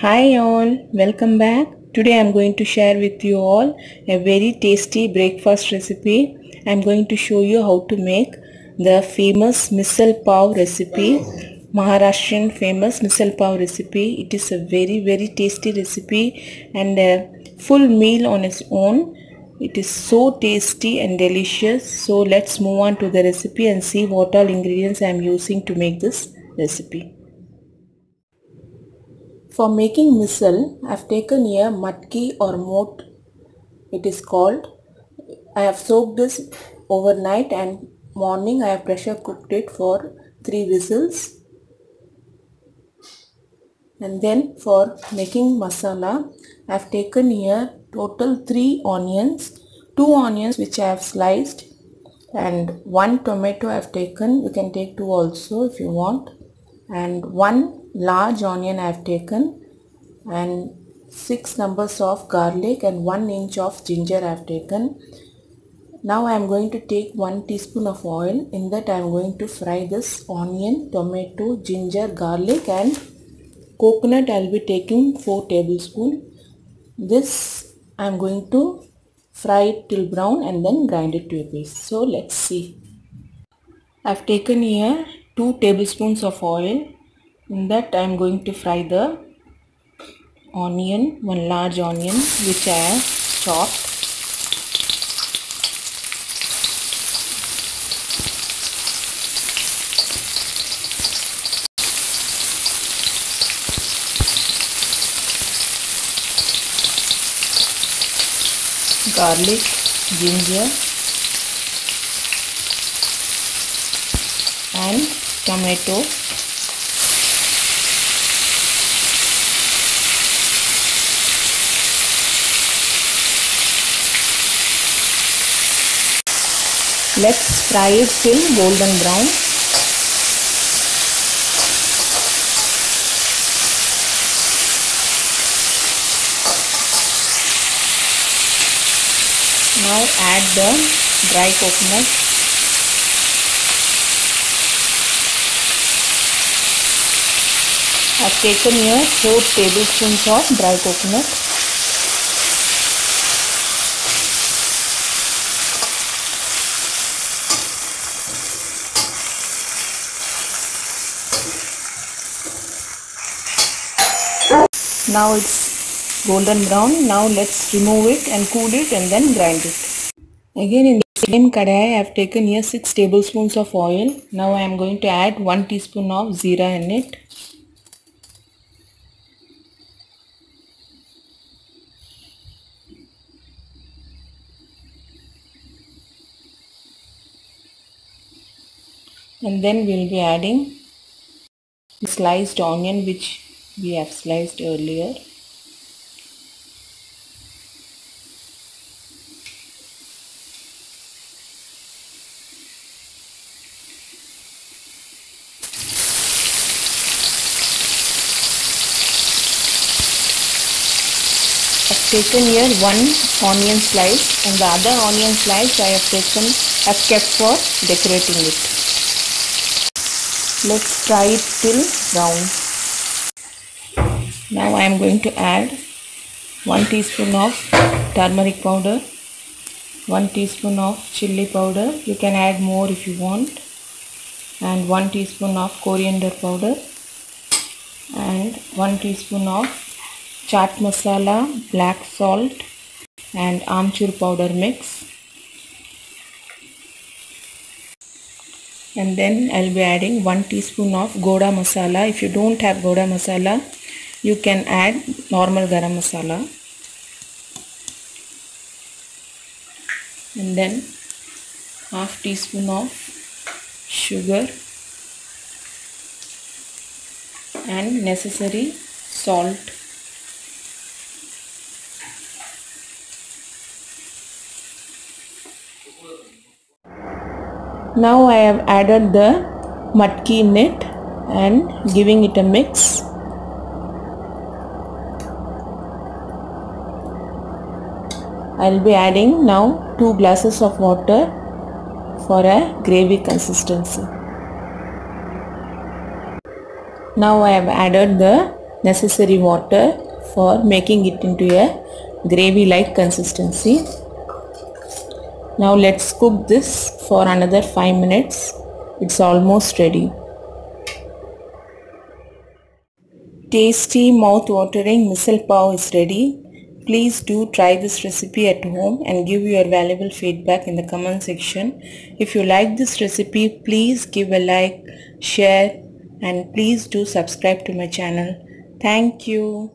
Hi all, welcome back. Today I am going to share with you all a very tasty breakfast recipe. I am going to show you how to make the famous misal pav recipe, Maharashtrian famous misal pav recipe. It is a very very tasty recipe and a full meal on its own. It is so tasty and delicious. So let's move on to the recipe and see what all ingredients I am using to make this recipe. For making misal, I have taken here matki or moth it is called. I have soaked this overnight and morning I have pressure cooked it for 3 whistles. And then for making masala, I have taken here total 3 onions, 2 onions which I have sliced and 1 tomato I have taken, you can take 2 also if you want and 1 large onion I have taken and 6 numbers of garlic and 1 inch of ginger I have taken. Now I am going to take 1 teaspoon of oil. In that I am going to fry this onion, tomato, ginger, garlic and coconut I will be taking 4 tablespoon. This I am going to fry it till brown and then grind it to a paste. So let's see. I have taken here 2 tablespoons of oil in that I am going to fry the onion, one large onion which I have chopped. Garlic, ginger and tomato Let's fry it till golden brown. Now add the dry coconut. I've taken here 4 tablespoons of dry coconut. Now it's golden brown. Now let's remove it and cool it and then grind it. Again in the same kadai I have taken here 6 tablespoons of oil. Now I am going to add 1 teaspoon of zira in it. And then we'll be adding sliced onion which we have sliced earlier I've taken here one onion slice and the other onion slice I have taken have kept for decorating it. Let's fry it till brown. Now I am going to add 1 teaspoon of turmeric powder, 1 teaspoon of chili powder, you can add more if you want. And 1 teaspoon of coriander powder. And 1 teaspoon of chaat masala, black salt and amchur powder mix. And then I'll be adding 1 teaspoon of goda masala. If you don't have goda masala, you can add normal garam masala. And then half teaspoon of sugar. And necessary salt. Now I have added the matki in it and giving it a mix I'll be adding now 2 glasses of water for a gravy consistency. Now I have added the necessary water for making it into a gravy like consistency. Now let's cook this for another 5 minutes. It's almost ready. Tasty mouth-watering misal pav is ready. Please do try this recipe at home and give your valuable feedback in the comment section. If you like this recipe, please give a like, share and please do subscribe to my channel. Thank you.